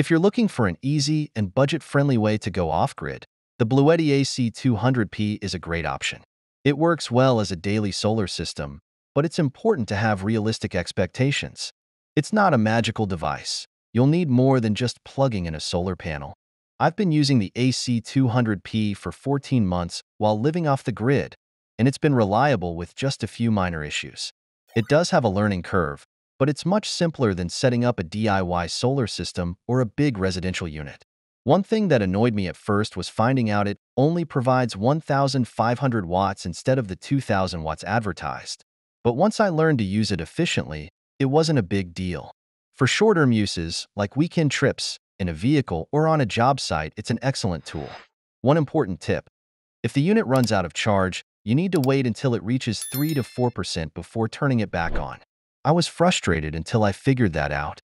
If you're looking for an easy and budget-friendly way to go off-grid, the Bluetti AC200P is a great option. It works well as a daily solar system, but it's important to have realistic expectations. It's not a magical device. You'll need more than just plugging in a solar panel. I've been using the AC200P for 14 months while living off the grid, and it's been reliable with just a few minor issues. It does have a learning curve, but it's much simpler than setting up a DIY solar system or a big residential unit. One thing that annoyed me at first was finding out it only provides 1,500 watts instead of the 2,000 watts advertised. But once I learned to use it efficiently, it wasn't a big deal. For shorter uses, like weekend trips, in a vehicle or on a job site, it's an excellent tool. One important tip. If the unit runs out of charge, you need to wait until it reaches 3 to 4% before turning it back on. I was frustrated until I figured that out,